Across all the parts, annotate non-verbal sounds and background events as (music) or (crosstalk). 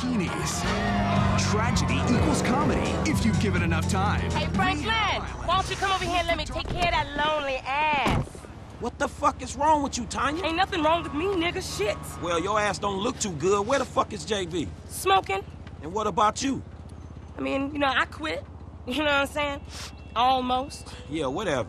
bikinis. Tragedy equals comedy if you give it enough time. Hey, Franklin, why don't you come over here and let me take care of that lonely ass? What the fuck is wrong with you, Tonya? Ain't nothing wrong with me, nigga. Shit. Well, your ass don't look too good. Where the fuck is JB? Smoking. And what about you? I mean, you know, I quit. (laughs) You know what I'm saying? Almost. Yeah, whatever.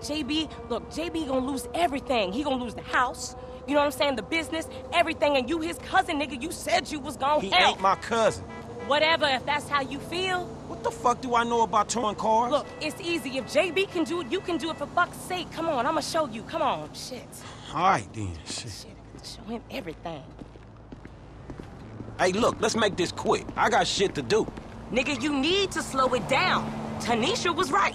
JB, look, JB gonna lose everything. He gonna lose the house, you know what I'm saying, the business, everything, and you his cousin, nigga, you said you was gonna He help. ain't my cousin. Whatever, if that's how you feel. What the fuck do I know about towing cars? Look, it's easy. If JB can do it, you can do it for fuck's sake. Come on, I'ma show you. Come on. Shit. All right, then. Shit. Shit, show him everything. Hey, look, let's make this quick. I got shit to do. Nigga, you need to slow it down. Tanisha was right.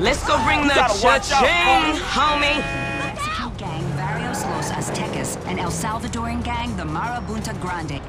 Let's go bring the gotta watch out, cha-ching, homie. Mexican gang Varrios Los Aztecas and El Salvadoran gang the Marabunta Grande.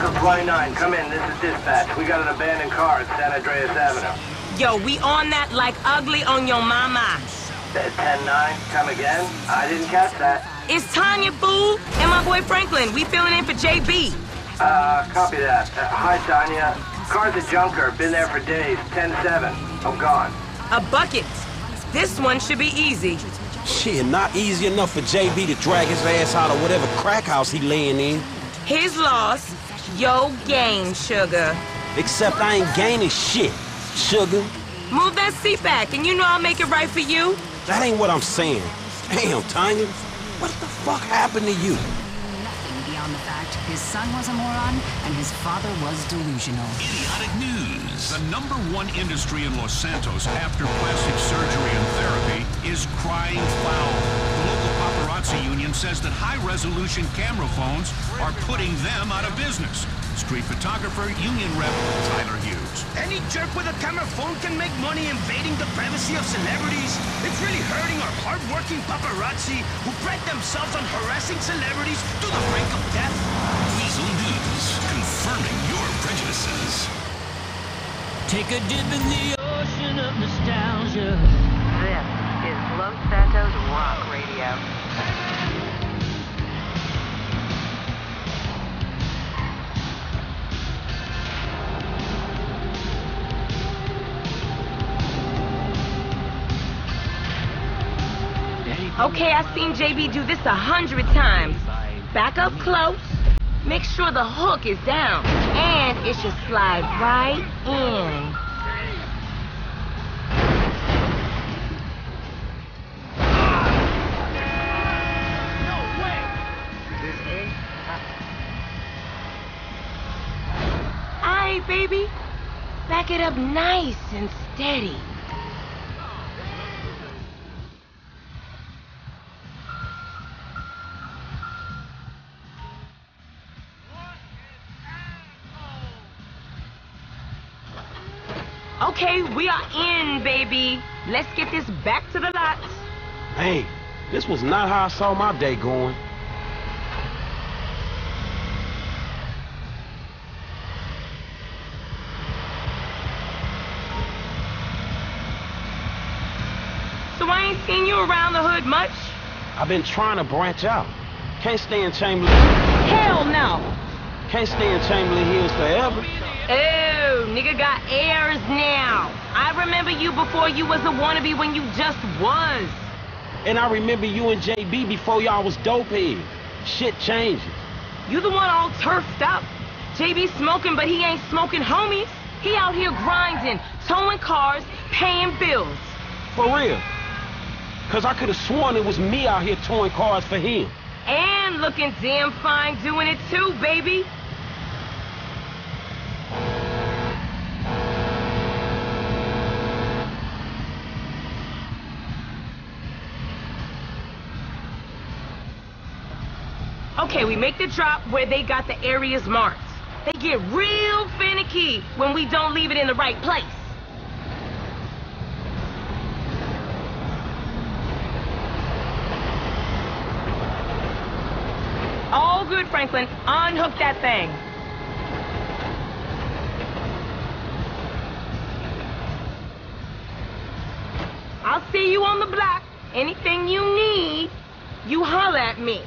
Code 29, come in. This is dispatch. We got an abandoned car at San Andreas Avenue. Yo, we on that like ugly on your mama. 10-9, come again? I didn't catch that. It's Tonya, fool, and my boy Franklin. We filling in for JB. Uh, copy that. Uh, hi, Tonya. Car's a junker. Been there for days. 10-7. I'm gone. A bucket. This one should be easy. Shit, not easy enough for JB to drag his ass out of whatever crack house he laying in. His loss, yo gain, sugar. Except I ain't gaining shit, sugar. Move that seat back, and you know I'll make it right for you. That ain't what I'm saying. Damn, Tonya. What the fuck happened to you? Nothing beyond the fact his son was a moron and his father was delusional. Idiotic news. The number one industry in Los Santos after plastic surgery and therapy is crying foul. The local paparazzi union says that high-resolution camera phones are putting them out of business. Street photographer union rep Tyler Hughes. Any jerk with a camera phone can make money invading the privacy of celebrities. It's really hurting our hardworking paparazzi who pride themselves on harassing celebrities to the brink of death. Weasel News, confirming your prejudices. Take a dip in the ocean of nostalgia. This is Los Santos Rock Radio. Okay, I've seen JB do this a hundred times. Back up close. Make sure the hook is down. And it should slide right in. Baby. Back it up nice and steady. Okay, we are in, baby. Let's get this back to the lots. Man, this was not how I saw my day going. So I ain't seen you around the hood much? I've been trying to branch out. Can't stay in Chamberlain. Hell no. Can't stay in Chamberlain Hills forever. Oh, nigga got airs now. I remember you before you was a wannabe when you just was. And I remember you and JB before y'all was dopehead. Shit changes. You the one all turfed up. JB smoking, but he ain't smoking homies. He out here grinding, towing cars, paying bills. For real. Cause I could have sworn it was me out here towing cars for him. And looking damn fine doing it too, baby. Okay, we make the drop where they got the areas marked. They get real finicky when we don't leave it in the right place. All good, Franklin. Unhook that thing. I'll see you on the block. Anything you need, you holler at me.